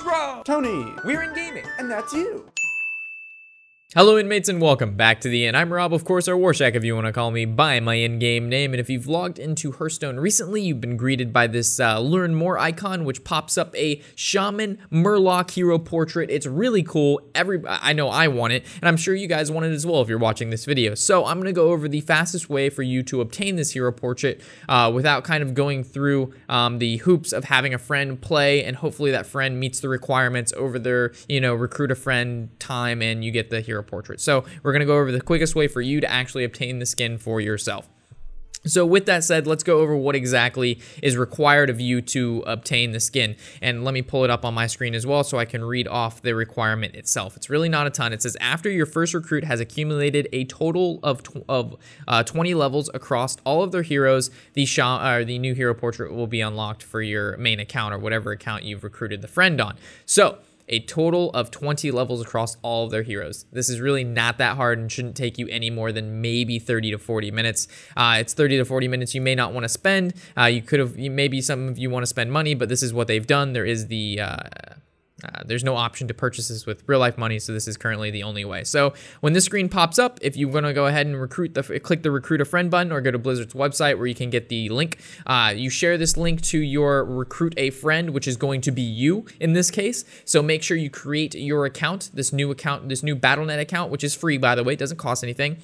It's Rob. Tony. We're in gaming. And that's you. Hello inmates and welcome back to the inn. I'm Rob, of course, or Warshack if you want to call me by my in-game name. And if you've logged into Hearthstone recently, you've been greeted by this uh, learn more icon, which pops up a Shaman Murloc hero portrait. It's really cool. Every I know I want it, and I'm sure you guys want it as well if you're watching this video. So I'm going to go over the fastest way for you to obtain this hero portrait uh, without kind of going through um, the hoops of having a friend play, and hopefully that friend meets the requirements over their, you know, recruit a friend time, and you get the hero portrait. So we're going to go over the quickest way for you to actually obtain the skin for yourself. So with that said, let's go over what exactly is required of you to obtain the skin. And let me pull it up on my screen as well so I can read off the requirement itself. It's really not a ton. It says after your first recruit has accumulated a total of, of uh, 20 levels across all of their heroes, the, uh, the new hero portrait will be unlocked for your main account or whatever account you've recruited the friend on. So a total of 20 levels across all of their heroes. This is really not that hard and shouldn't take you any more than maybe 30 to 40 minutes. Uh, it's 30 to 40 minutes you may not want to spend. Uh, you could have, maybe some of you want to spend money, but this is what they've done. There is the, uh, there's no option to purchase this with real life money, so this is currently the only way. So when this screen pops up, if you want to go ahead and recruit the click the recruit a friend button or go to Blizzard's website where you can get the link. Uh, you share this link to your recruit a friend, which is going to be you in this case. So make sure you create your account, this new account, this new BattleNet account, which is free by the way, it doesn't cost anything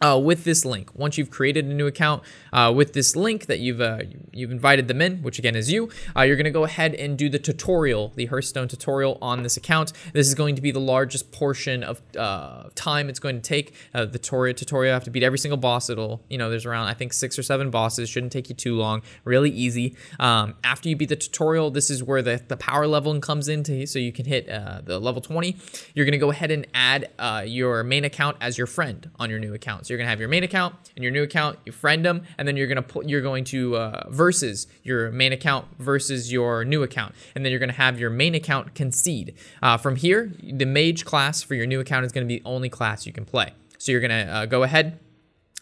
uh, with this link. Once you've created a new account uh, with this link that you've uh, you've invited them in, which again is you, uh, you're going to go ahead and do the tutorial, the Hearthstone tutorial on this account. This is going to be the largest portion of uh, time it's going to take. Uh, the tutorial, tutorial, have to beat every single boss. It'll, you know, there's around I think six or seven bosses. Shouldn't take you too long. Really easy. Um, after you beat the tutorial, this is where the, the power leveling comes into, so you can hit the level 20. You're going to go ahead and add your main account as your friend on your new account. You're gonna have your main account and your new account. You friend them, and then you're gonna you're going to uh, versus your main account versus your new account, and then you're gonna have your main account concede. Uh, from here, the mage class for your new account is gonna be the only class you can play. So you're gonna uh, go ahead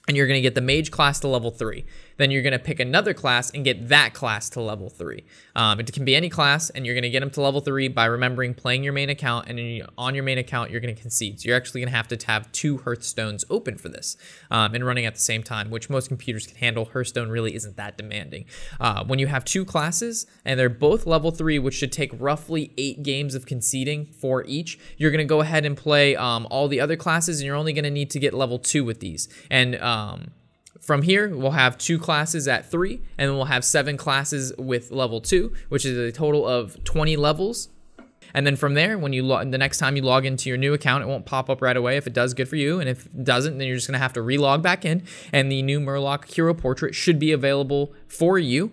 and you're gonna get the mage class to level three then you're going to pick another class and get that class to level three. Um, it can be any class, and you're going to get them to level three by remembering playing your main account, and you, on your main account, you're going to concede. So you're actually going to have to have two Hearthstones open for this um, and running at the same time, which most computers can handle. Hearthstone really isn't that demanding. Uh, when you have two classes, and they're both level three, which should take roughly eight games of conceding for each, you're going to go ahead and play um, all the other classes, and you're only going to need to get level two with these. And um, from here, we'll have two classes at three, and then we'll have seven classes with level two, which is a total of 20 levels. And then from there, when you log, the next time you log into your new account, it won't pop up right away. If it does, good for you. And if it doesn't, then you're just gonna have to relog back in. And the new Murloc Hero Portrait should be available for you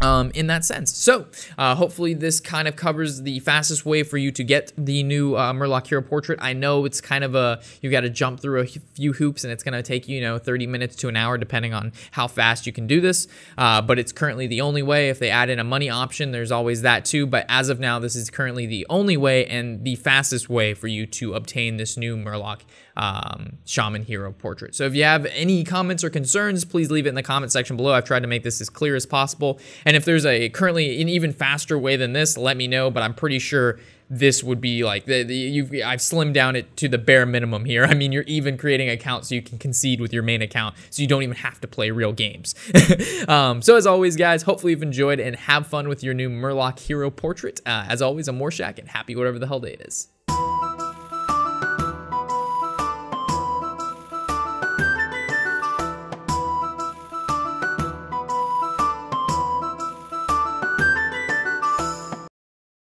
um, in that sense. So, uh, hopefully, this kind of covers the fastest way for you to get the new uh, Murloc Hero Portrait. I know it's kind of a, you've got to jump through a few hoops and it's going to take you, you know, 30 minutes to an hour, depending on how fast you can do this. Uh, but it's currently the only way. If they add in a money option, there's always that too. But as of now, this is currently the only way and the fastest way for you to obtain this new Murloc um, Shaman Hero Portrait. So, if you have any comments or concerns, please leave it in the comment section below. I've tried to make this as clear as possible. And if there's a currently an even faster way than this, let me know. But I'm pretty sure this would be like the, the you've I've slimmed down it to the bare minimum here. I mean, you're even creating an account so you can concede with your main account, so you don't even have to play real games. um, so as always, guys, hopefully you've enjoyed and have fun with your new Murloc Hero Portrait. Uh, as always, I'm Warshack and happy whatever the hell day it is.